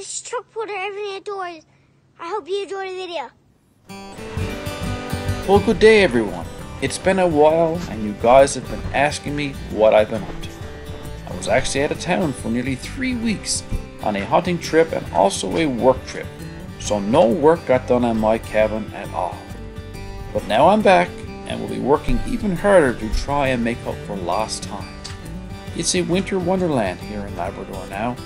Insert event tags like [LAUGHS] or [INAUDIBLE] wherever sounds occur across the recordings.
this is Chuck Porter Everything Outdoors. I hope you enjoy the video. Well, good day, everyone. It's been a while, and you guys have been asking me what I've been up to. I was actually out of town for nearly three weeks on a hunting trip and also a work trip, so no work got done on my cabin at all. But now I'm back and will be working even harder to try and make up for lost time. It's a winter wonderland here in Labrador now,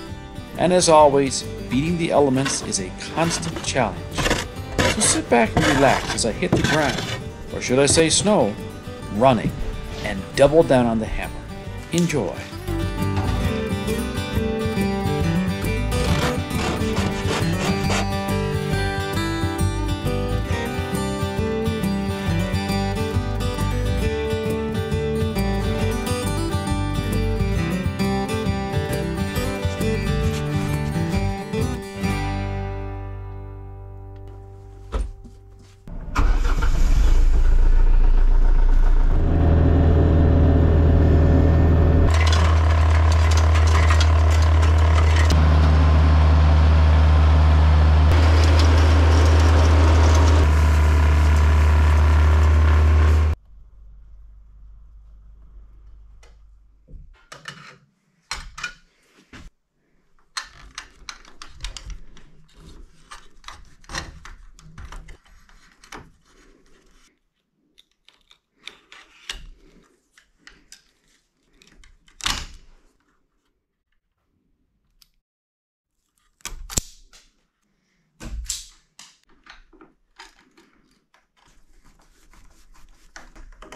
and as always, beating the elements is a constant challenge. So sit back and relax as I hit the ground, or should I say snow, running, and double down on the hammer. Enjoy.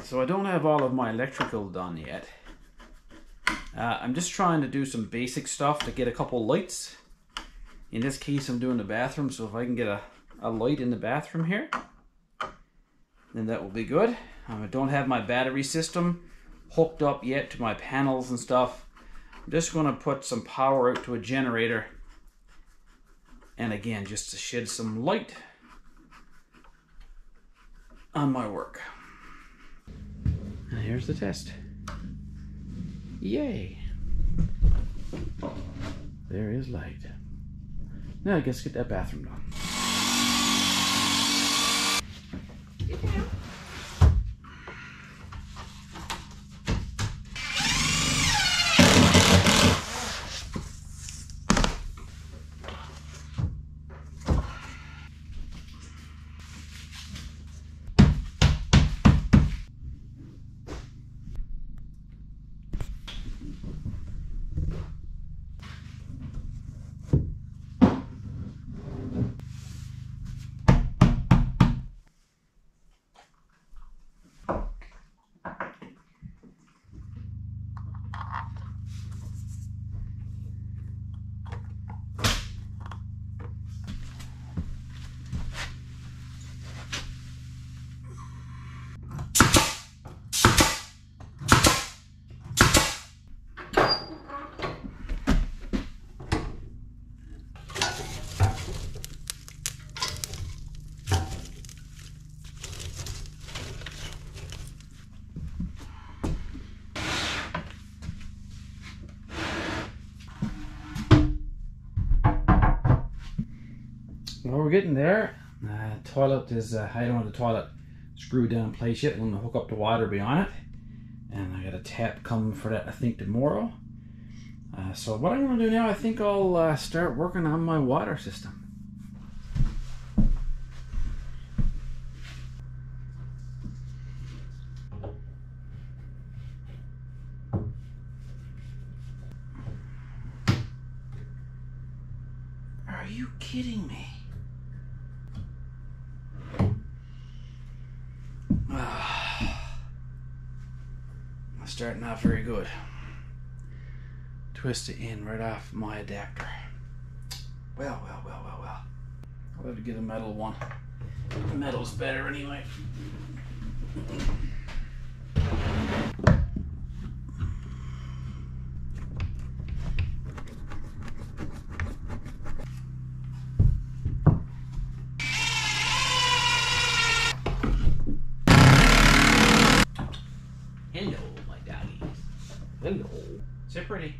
So I don't have all of my electrical done yet. Uh, I'm just trying to do some basic stuff to get a couple lights. In this case, I'm doing the bathroom, so if I can get a, a light in the bathroom here, then that will be good. Um, I don't have my battery system hooked up yet to my panels and stuff. I'm just going to put some power out to a generator. And again, just to shed some light on my work. And here's the test. Yay. There is light. Now I guess get that bathroom done. Well, we're getting there. Uh, toilet is, uh, I don't have the toilet screwed down place yet. I'm going to hook up the water beyond it. And I got a tap coming for that, I think, tomorrow. Uh, so what I'm going to do now, I think I'll uh, start working on my water system. Are you kidding me? Starting off very good. Twist it in right off my adapter. Well, well, well, well, well. I'll have to get a metal one. The Metal's better anyway. Hello, my doggies. Hello. Sit pretty.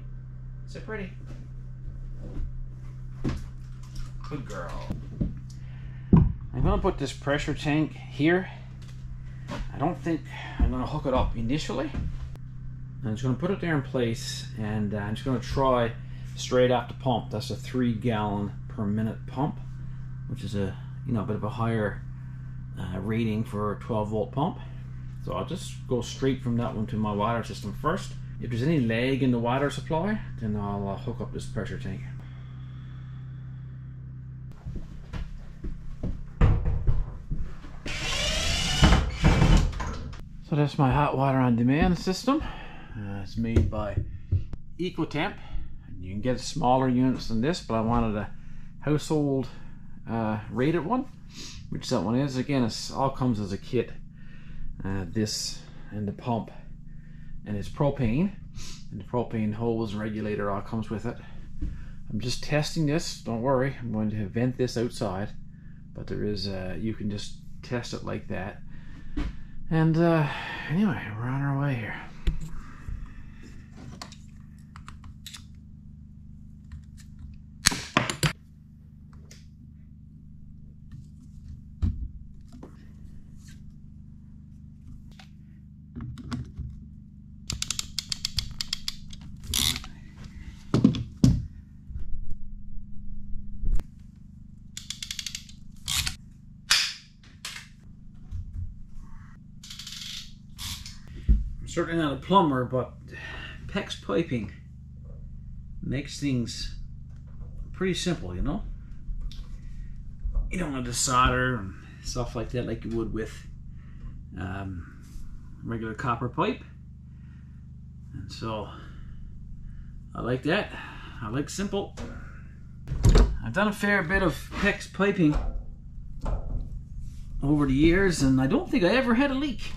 Sit pretty. Good girl. I'm gonna put this pressure tank here. I don't think I'm gonna hook it up initially. I'm just gonna put it there in place and uh, I'm just gonna try straight off the pump. That's a three gallon per minute pump, which is a you know a bit of a higher uh, rating for a 12 volt pump. So I'll just go straight from that one to my water system first. If there's any lag in the water supply, then I'll uh, hook up this pressure tank. So that's my hot water on demand system. Uh, it's made by Eccotemp. You can get smaller units than this, but I wanted a household uh, rated one, which that one is. Again, it all comes as a kit. Uh, this and the pump, and it's propane, and the propane hose and regulator all comes with it. I'm just testing this. Don't worry, I'm going to vent this outside, but there is uh, you can just test it like that. And uh, anyway, we're on our way here. Certainly not a plumber, but PEX piping makes things pretty simple, you know? You don't have to solder and stuff like that like you would with um, regular copper pipe. And so I like that. I like simple. I've done a fair bit of PEX piping over the years and I don't think I ever had a leak.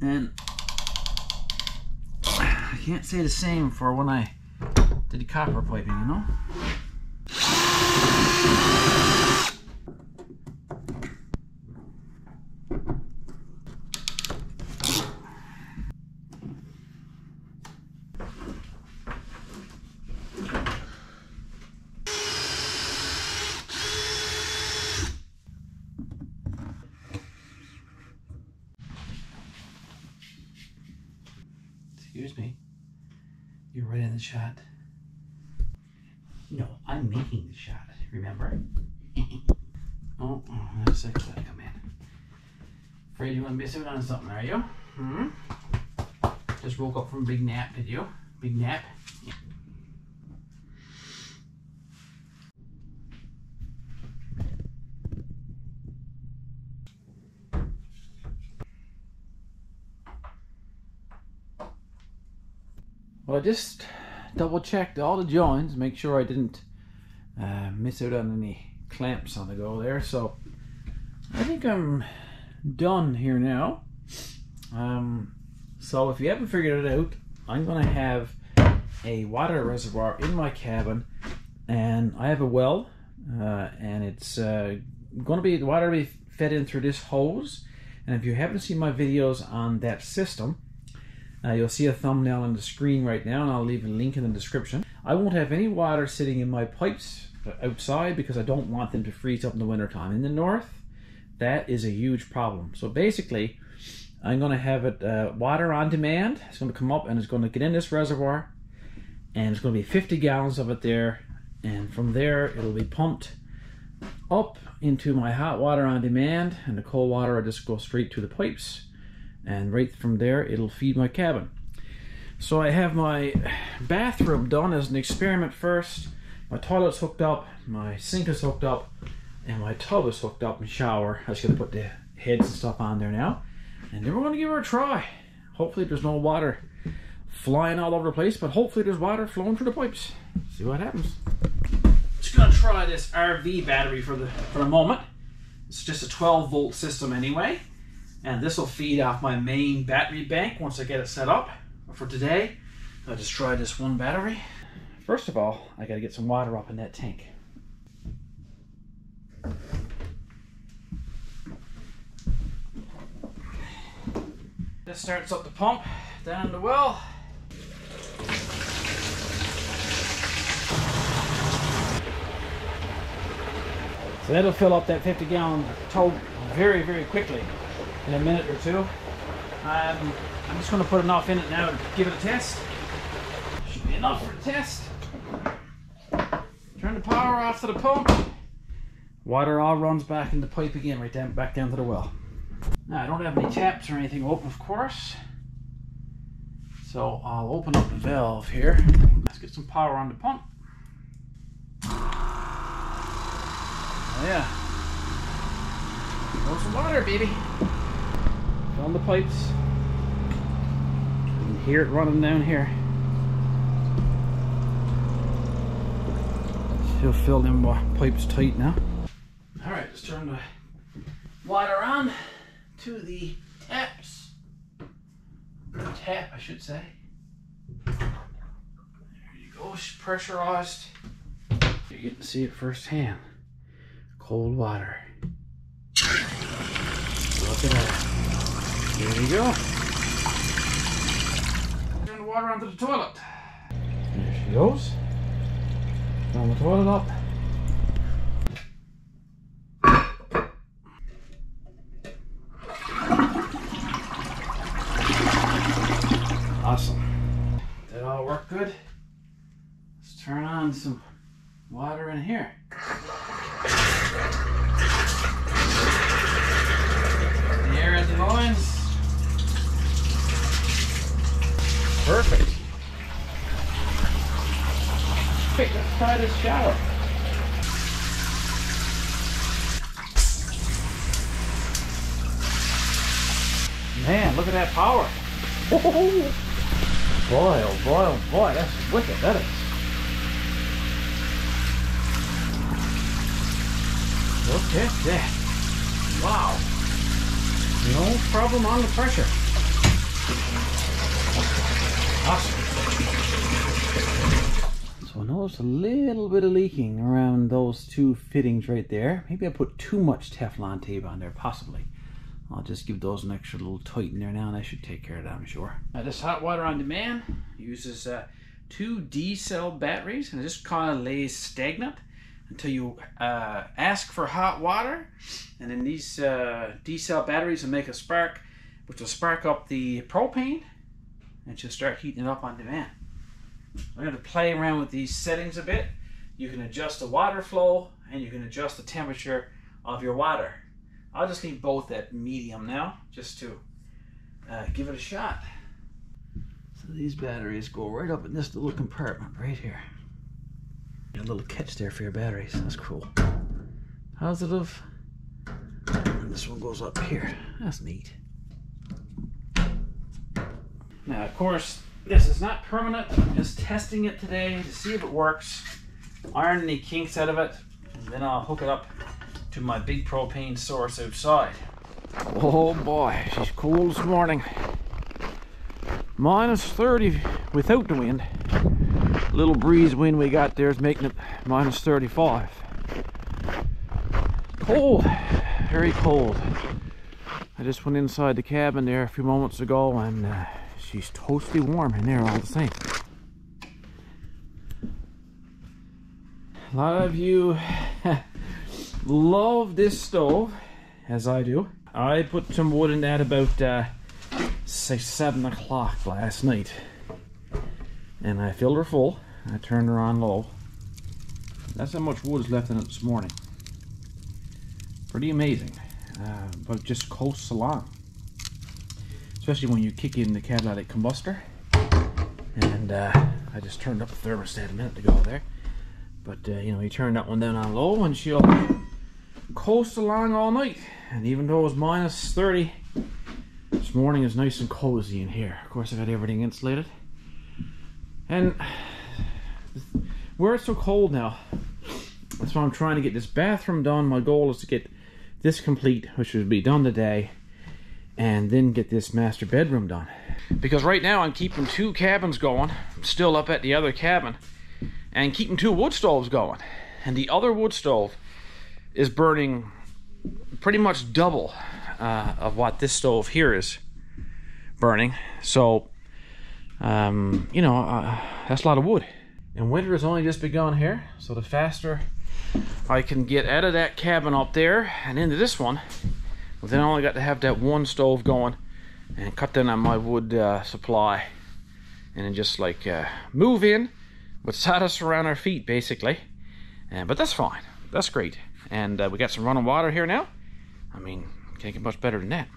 And can't say the same for when I did the copper piping, you know? Excuse me. You're right in the shot. No, I'm making the shot, remember? [LAUGHS] oh, oh, that's a click come in. Afraid you want to miss out on something, are you? Hmm? Just woke up from a big nap, did you? Big nap? Well, I just double checked all the joins, make sure I didn't uh, miss out on any clamps on the go there. So I think I'm done here now. Um, so if you haven't figured it out, I'm going to have a water reservoir in my cabin, and I have a well, uh, and it's uh, going to be the water will be fed in through this hose. And if you haven't seen my videos on that system, uh, you'll see a thumbnail on the screen right now, and I'll leave a link in the description. I won't have any water sitting in my pipes outside because I don't want them to freeze up in the wintertime. In the north, that is a huge problem. So basically, I'm going to have it uh, water on demand. It's going to come up and it's going to get in this reservoir, and it's going to be 50 gallons of it there. And from there, it'll be pumped up into my hot water on demand, and the cold water will just go straight to the pipes and right from there it'll feed my cabin. So I have my bathroom done as an experiment first. My toilet's hooked up, my sink is hooked up, and my tub is hooked up and shower. I just gotta put the heads and stuff on there now. And then we're gonna give her a try. Hopefully there's no water flying all over the place, but hopefully there's water flowing through the pipes. See what happens. Just gonna try this RV battery for the for the moment. It's just a 12 volt system anyway and this will feed off my main battery bank once I get it set up. For today, I'll just try this one battery. First of all, I gotta get some water up in that tank. This starts up the pump down the well. So that'll fill up that 50 gallon tote very, very quickly in a minute or two. Um, I'm just going to put enough in it now to give it a test. Should be enough for a test. Turn the power off to the pump. Water all runs back in the pipe again, right down back down to the well. Now I don't have any taps or anything open, of course. So I'll open up the valve here. Let's get some power on the pump. Oh yeah. There's some water, baby. Fill the pipes. You can hear it running down here. She'll fill them uh, pipes tight now. All right, let's turn the water on to the taps. Tap, I should say. There you go, it's pressurized. You get to see it firsthand. Cold water. Look at that. There you go. Turn the water onto the toilet. There she goes. Turn the toilet up. Awesome. That all work good? Let's turn on some water in here. The air in the loins. Perfect. This shower. Man, look at that power. [LAUGHS] Boy, oh boy, oh boy, that's wicked, that is. Look at that. Wow. No problem on the pressure. Awesome. Noticed a little bit of leaking around those two fittings right there. Maybe I put too much Teflon tape on there, possibly. I'll just give those an extra little tighten there now and I should take care of that, I'm sure. Now this hot water on demand uses uh, two D-cell batteries and it just kind of lays stagnant until you uh, ask for hot water and then these uh, D-cell batteries will make a spark which will spark up the propane and she'll start heating it up on demand. I'm going to play around with these settings a bit. You can adjust the water flow and you can adjust the temperature of your water. I'll just leave both at medium now, just to uh, give it a shot. So these batteries go right up in this little compartment right here. A little catch there for your batteries. That's cool. Positive. And this one goes up here. That's neat. Now, of course, this is not permanent. I'm just testing it today to see if it works. Iron any kinks out of it, and then I'll hook it up to my big propane source outside. Oh boy, she's cold this morning. Minus 30 without the wind. Little breeze wind we got there is making it minus 35. Cold, very cold. I just went inside the cabin there a few moments ago and uh, she's toasty warm in there all the same. A lot of you [LAUGHS] love this stove, as I do. I put some wood in that about uh, say seven o'clock last night, and I filled her full. I turned her on low. That's how much wood is left in it this morning. Pretty amazing, uh, but just coasts along. Especially when you kick in the catalytic combustor. And uh, I just turned up the thermostat a minute ago there. But, uh, you know, you turn that one down on low and she'll coast along all night. And even though it was minus 30, this morning is nice and cozy in here. Of course, I got everything insulated. And where it's so cold now, that's why I'm trying to get this bathroom done. My goal is to get this complete, which would be done today, and then get this master bedroom done. Because right now I'm keeping two cabins going, I'm still up at the other cabin, and keeping two wood stoves going. And the other wood stove is burning pretty much double uh, of what this stove here is burning. So, um, you know, uh, that's a lot of wood. And winter has only just begun here, so the faster I can get out of that cabin up there and into this one. But then I only got to have that one stove going and cut down on my wood uh, supply. And then just like uh, move in with sawdust around our feet, basically. Uh, but that's fine. That's great. And uh, we got some running water here now. I mean, can't get much better than that.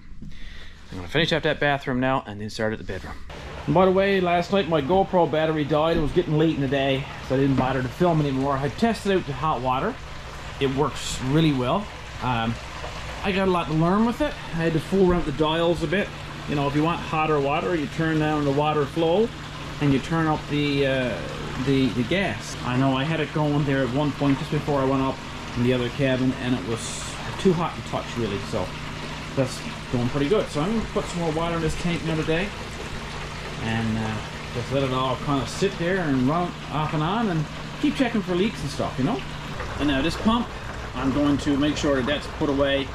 I'm gonna finish up that bathroom now and then start at the bedroom. And by the way, last night my GoPro battery died. It was getting late in the day, so I didn't bother to film anymore. I tested out the hot water. It works really well. Um, I got a lot to learn with it. I had to fool around the dials a bit. You know, if you want hotter water, you turn down the water flow and you turn up the, uh, the, the gas. I know I had it going there at one point just before I went up in the other cabin and it was too hot to touch really, so that's going pretty good. So I'm gonna put some more water in this tank another day and uh, just let it all kind of sit there and run off and on and keep checking for leaks and stuff, you know? And now this pump, I'm going to make sure that that's put away.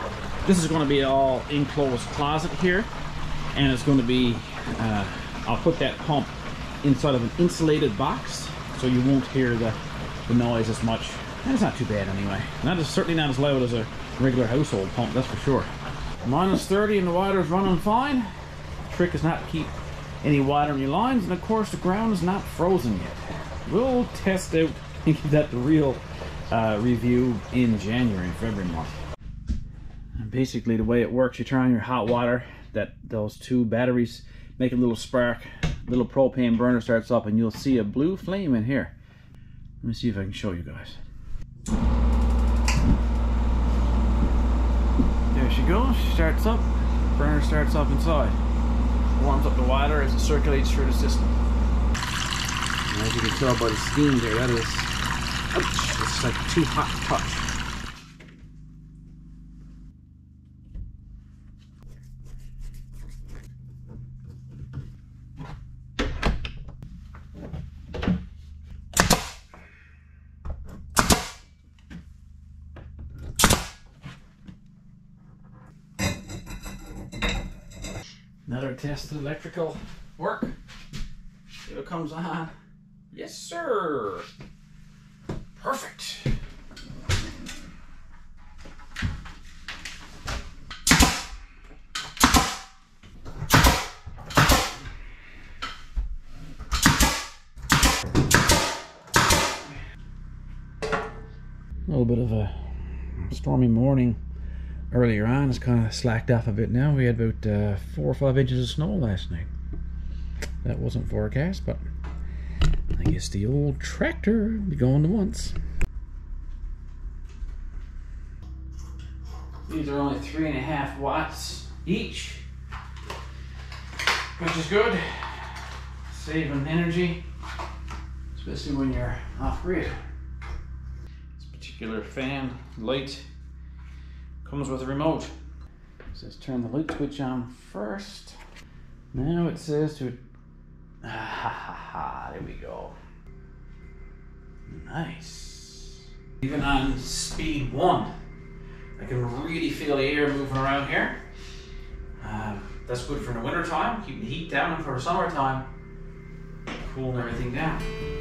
This is going to be all enclosed closet here and it's going to be, uh, I'll put that pump inside of an insulated box so you won't hear the, the noise as much. It's not too bad anyway. Not as, certainly not as loud as a regular household pump, that's for sure. Minus 30 and the water's running fine. The trick is not to keep any water in your lines, and of course the ground is not frozen yet. We'll test out and [LAUGHS] give that the real uh, review in January and February month. And basically the way it works, you turn on your hot water, that those two batteries make a little spark, little propane burner starts up, and you'll see a blue flame in here. Let me see if I can show you guys. There she goes, she starts up, burner starts up inside. Warms up the water as it circulates through the system. And as you can tell by the steam there, that is, ouch, it's like too hot to touch. Another test of electrical work. What comes on. Yes, sir. Perfect. A little bit of a stormy morning earlier on. It's kind of slacked off a bit now. We had about uh, four or five inches of snow last night. That wasn't forecast, but I guess the old tractor be going to once. These are only three and a half watts each, which is good. Saving energy, especially when you're off grid. Particular fan light comes with a remote. It says turn the light switch on first. Now it says to [LAUGHS] ah, ha ha ha there we go. Nice. Even on speed one, I can really feel the air moving around here. Uh, that's good for the winter time, keeping the heat down, and for the summertime, cooling everything down.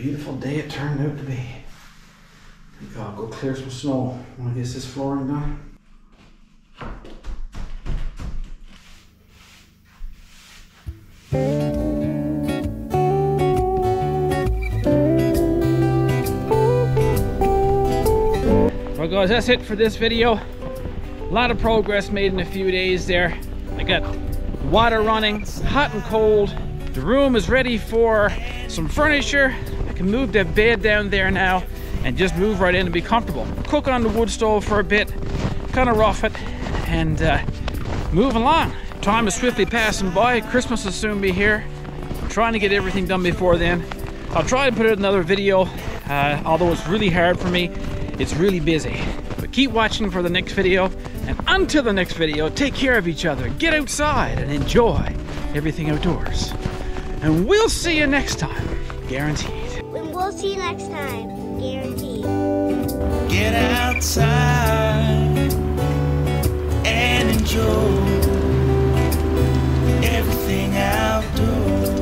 beautiful day it turned out to be. God, go clear some snow when I get this flooring done. Well guys, that's it for this video. A lot of progress made in a few days there. I got water running, hot and cold. The room is ready for some furniture can move that bed down there now and just move right in and be comfortable. Cook on the wood stove for a bit, kind of rough it, and uh, move along. Time is swiftly passing by. Christmas will soon be here. I'm trying to get everything done before then. I'll try to put out another video, uh, although it's really hard for me. It's really busy. But keep watching for the next video. And until the next video, take care of each other. Get outside and enjoy everything outdoors. And we'll see you next time. Guaranteed. See you next time, guaranteed. Get outside and enjoy everything outdoors.